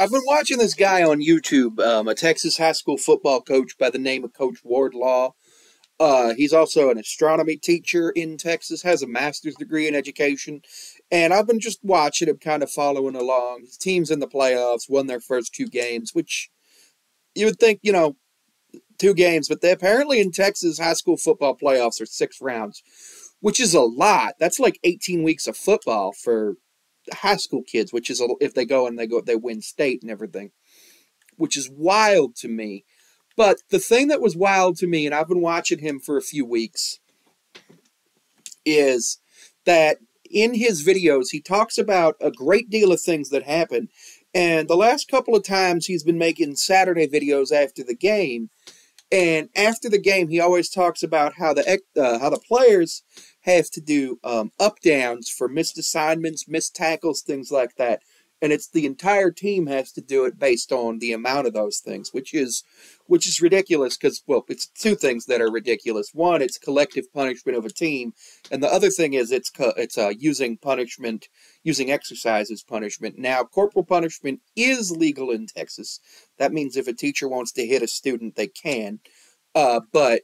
I've been watching this guy on YouTube, um, a Texas high school football coach by the name of Coach Wardlaw. Uh, he's also an astronomy teacher in Texas, has a master's degree in education, and I've been just watching him, kind of following along. His team's in the playoffs, won their first two games, which you would think, you know, two games, but they apparently in Texas high school football playoffs are six rounds, which is a lot. That's like 18 weeks of football for high school kids, which is a, if they go and they go they win state and everything, which is wild to me. But the thing that was wild to me, and I've been watching him for a few weeks, is that in his videos he talks about a great deal of things that happen. And the last couple of times he's been making Saturday videos after the game, and after the game he always talks about how the uh, how the players have to do um, up downs for missed assignments, missed tackles, things like that. And it's the entire team has to do it based on the amount of those things, which is which is ridiculous because well, it's two things that are ridiculous. One, it's collective punishment of a team, and the other thing is it's it's uh, using punishment, using exercise as punishment. Now, corporal punishment is legal in Texas. That means if a teacher wants to hit a student, they can. Uh, but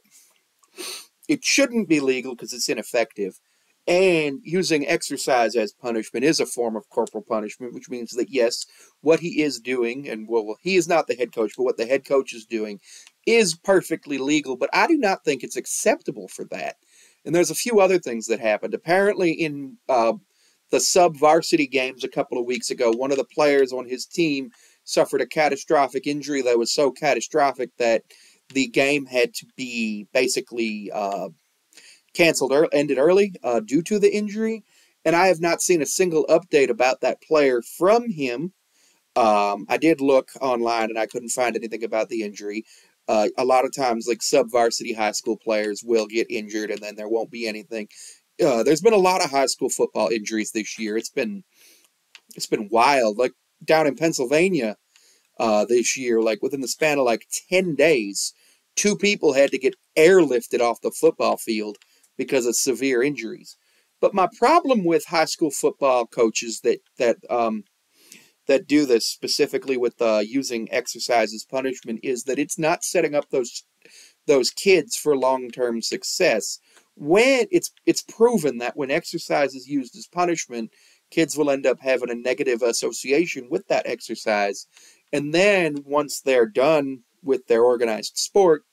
it shouldn't be legal because it's ineffective. And using exercise as punishment is a form of corporal punishment, which means that yes, what he is doing, and well, he is not the head coach, but what the head coach is doing is perfectly legal. But I do not think it's acceptable for that. And there's a few other things that happened. Apparently, in uh, the sub varsity games a couple of weeks ago, one of the players on his team suffered a catastrophic injury that was so catastrophic that the game had to be basically uh, canceled, or ended early uh, due to the injury. And I have not seen a single update about that player from him. Um, I did look online and I couldn't find anything about the injury. Uh, a lot of times, like sub varsity high school players will get injured and then there won't be anything. Uh, there's been a lot of high school football injuries this year. It's been it's been wild. Like down in Pennsylvania, uh, this year. Like within the span of like 10 days, two people had to get airlifted off the football field because of severe injuries. But my problem with high school football coaches that that um, that do this specifically with uh, using exercise as punishment is that it's not setting up those those kids for long term success. When it's it's proven that when exercise is used as punishment, kids will end up having a negative association with that exercise and then once they're done with their organized sport,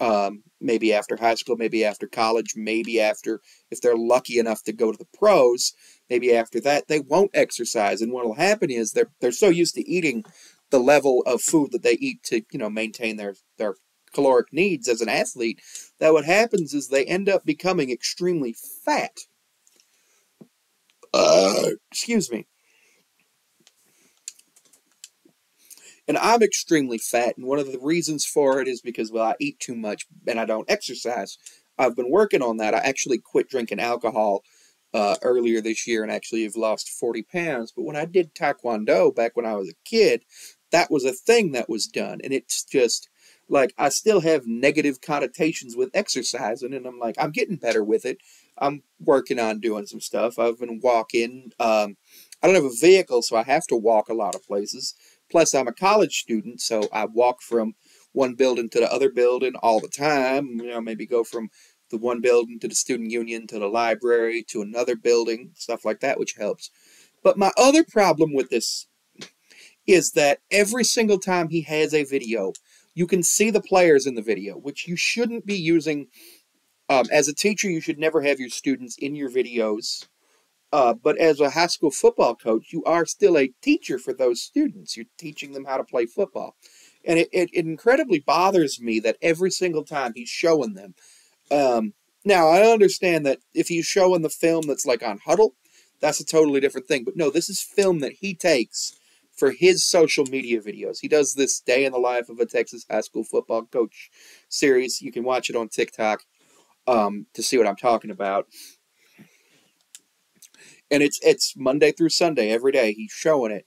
um, maybe after high school, maybe after college, maybe after, if they're lucky enough to go to the pros, maybe after that, they won't exercise. And what will happen is they're, they're so used to eating the level of food that they eat to, you know, maintain their, their caloric needs as an athlete, that what happens is they end up becoming extremely fat. Uh, excuse me. And I'm extremely fat, and one of the reasons for it is because, well, I eat too much and I don't exercise. I've been working on that. I actually quit drinking alcohol uh, earlier this year and actually have lost 40 pounds. But when I did Taekwondo back when I was a kid, that was a thing that was done. And it's just like I still have negative connotations with exercising, and I'm like, I'm getting better with it. I'm working on doing some stuff. I've been walking. Um, I don't have a vehicle, so I have to walk a lot of places. Plus, I'm a college student, so I walk from one building to the other building all the time. You know, maybe go from the one building to the student union to the library to another building, stuff like that, which helps. But my other problem with this is that every single time he has a video, you can see the players in the video, which you shouldn't be using. Um, as a teacher, you should never have your students in your videos uh, but as a high school football coach, you are still a teacher for those students. You're teaching them how to play football. And it, it, it incredibly bothers me that every single time he's showing them. Um, now, I understand that if he's showing the film that's like on Hudl, that's a totally different thing. But no, this is film that he takes for his social media videos. He does this day in the life of a Texas high school football coach series. You can watch it on TikTok um, to see what I'm talking about and it's it's Monday through Sunday every day. He's showing it,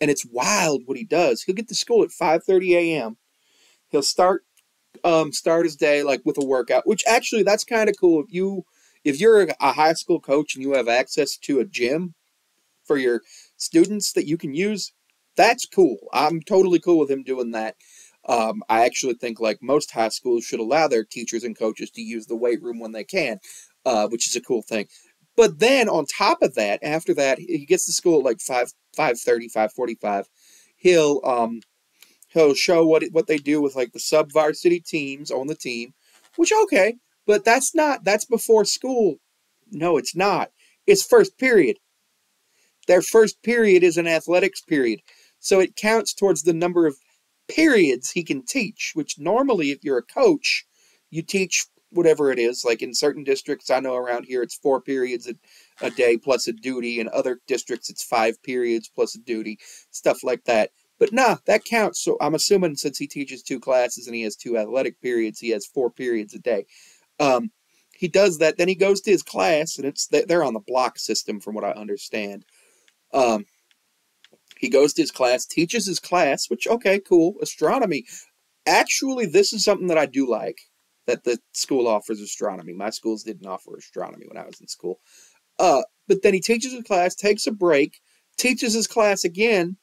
and it's wild what he does. He'll get to school at five thirty a.m. He'll start um start his day like with a workout, which actually that's kind of cool. If you if you're a high school coach and you have access to a gym for your students that you can use, that's cool. I'm totally cool with him doing that. Um, I actually think like most high schools should allow their teachers and coaches to use the weight room when they can, uh, which is a cool thing. But then on top of that, after that, he gets to school at like 5, 5.30, 5.45. He'll, um, he'll show what, what they do with like the sub-varsity teams on the team, which, okay, but that's not, that's before school. No, it's not. It's first period. Their first period is an athletics period. So it counts towards the number of periods he can teach, which normally, if you're a coach, you teach whatever it is. Like in certain districts, I know around here it's four periods a, a day plus a duty. In other districts, it's five periods plus a duty, stuff like that. But nah, that counts. So I'm assuming since he teaches two classes and he has two athletic periods, he has four periods a day. Um, he does that. Then he goes to his class, and it's they're on the block system, from what I understand. Um, he goes to his class, teaches his class, which okay, cool, astronomy. Actually, this is something that I do like that the school offers astronomy. My schools didn't offer astronomy when I was in school. Uh, but then he teaches a class, takes a break, teaches his class again,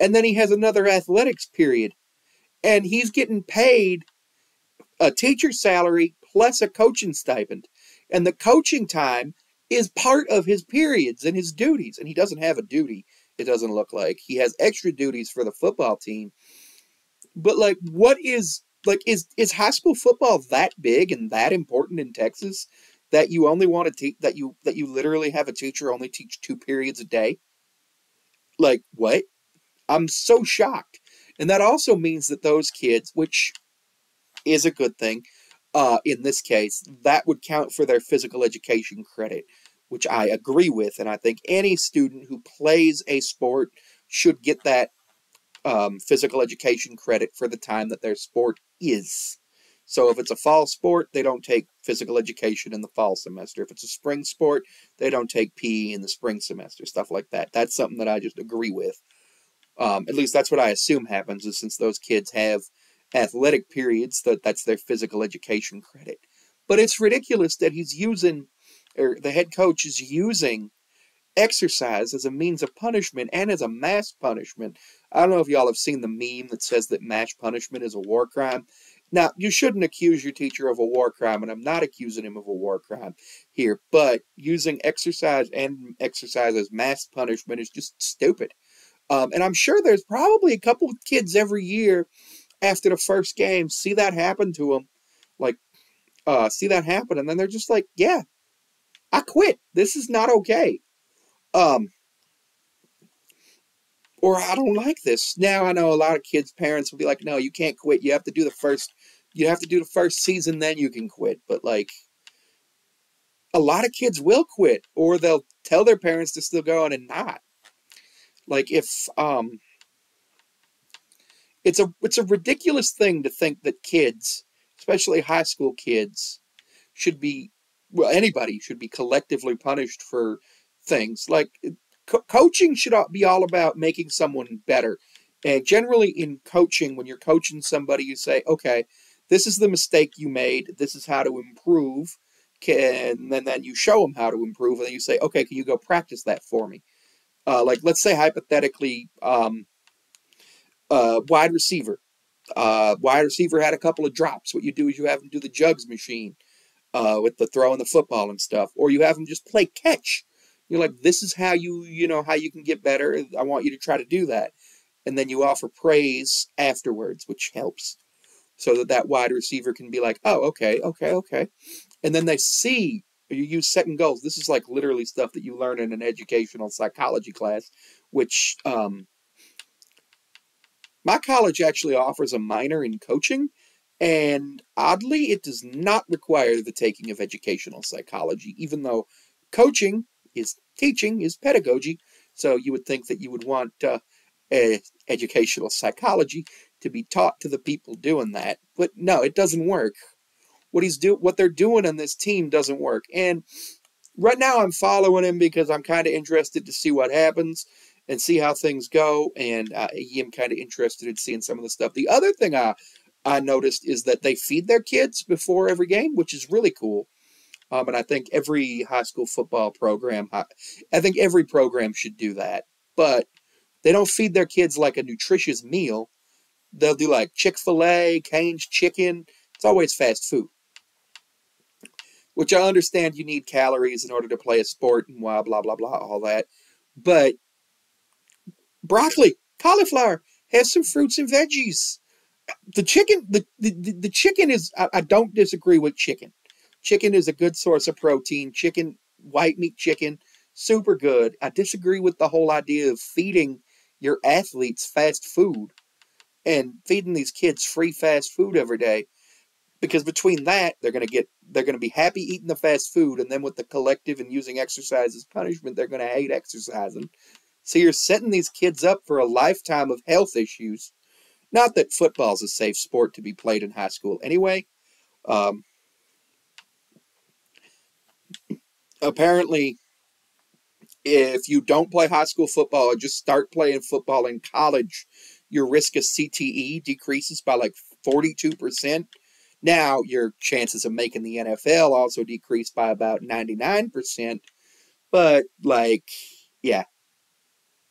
and then he has another athletics period. And he's getting paid a teacher's salary plus a coaching stipend. And the coaching time is part of his periods and his duties. And he doesn't have a duty, it doesn't look like. He has extra duties for the football team. But like what is like is is high school football that big and that important in Texas that you only want to teach that you that you literally have a teacher only teach two periods a day? Like what? I'm so shocked. And that also means that those kids, which is a good thing, uh, in this case, that would count for their physical education credit, which I agree with. And I think any student who plays a sport should get that um, physical education credit for the time that their sport is. So if it's a fall sport, they don't take physical education in the fall semester. If it's a spring sport, they don't take PE in the spring semester, stuff like that. That's something that I just agree with. Um, at least that's what I assume happens, is since those kids have athletic periods, that that's their physical education credit. But it's ridiculous that he's using, or the head coach is using exercise as a means of punishment and as a mass punishment. I don't know if y'all have seen the meme that says that mass punishment is a war crime. Now, you shouldn't accuse your teacher of a war crime, and I'm not accusing him of a war crime here, but using exercise and exercise as mass punishment is just stupid. Um, and I'm sure there's probably a couple of kids every year after the first game see that happen to them, like, uh, see that happen, and then they're just like, yeah, I quit. This is not okay. Um, or I don't like this. Now I know a lot of kids' parents will be like, no, you can't quit. You have to do the first you have to do the first season, then you can quit. But like a lot of kids will quit or they'll tell their parents to still go on and not. Like if um it's a it's a ridiculous thing to think that kids, especially high school kids, should be well anybody should be collectively punished for things. Like co- coaching should be all about making someone better. And generally, in coaching, when you're coaching somebody, you say, okay, this is the mistake you made. This is how to improve. Can, and then you show them how to improve. And then you say, okay, can you go practice that for me? Uh, like, let's say hypothetically, um, uh, wide receiver. Uh, wide receiver had a couple of drops. What you do is you have them do the jugs machine uh, with the throwing the football and stuff, or you have them just play catch you're like, this is how you, you know, how you can get better. I want you to try to do that. And then you offer praise afterwards, which helps. So that that wide receiver can be like, oh, okay, okay, okay. And then they see you use second goals. This is like literally stuff that you learn in an educational psychology class, which um, my college actually offers a minor in coaching. And oddly, it does not require the taking of educational psychology, even though coaching is teaching, is pedagogy. So you would think that you would want uh, educational psychology to be taught to the people doing that, but no, it doesn't work. What he's do, what they're doing on this team doesn't work. And right now, I'm following him because I'm kind of interested to see what happens and see how things go. And uh, I'm kind of interested in seeing some of the stuff. The other thing I I noticed is that they feed their kids before every game, which is really cool. Um, and I think every high school football program, I think every program should do that. But They don't feed their kids like a nutritious meal. They'll do like Chick fil A, Cane's chicken. It's always fast food. Which I understand you need calories in order to play a sport and blah, blah, blah, blah, all that. But broccoli, cauliflower, have some fruits and veggies. The chicken, the, the, the chicken is, I, I don't disagree with chicken. Chicken is a good source of protein. Chicken, white meat chicken, super good. I disagree with the whole idea of feeding your athletes fast food and feeding these kids free fast food every day because between that they're going to get they're going to be happy eating the fast food and then with the collective and using exercise as punishment they're going to hate exercising so you're setting these kids up for a lifetime of health issues not that football's a safe sport to be played in high school anyway um, apparently if you don't play high school football or just start playing football in college, your risk of CTE decreases by like 42%. Now, your chances of making the NFL also decrease by about 99%. But, like, yeah,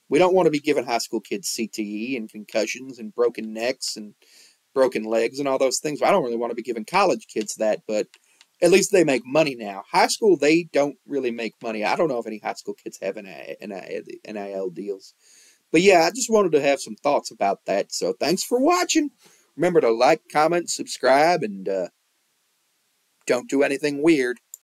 we don't want to be giving high school kids CTE and concussions and broken necks and broken legs and all those things. I don't really want to be giving college kids that, but at least they make money now. High school, they don't really make money. I don't know if any high school kids have NIL deals. But yeah, I just wanted to have some thoughts about that. So thanks for watching. Remember to like, comment, subscribe, and uh, don't do anything weird.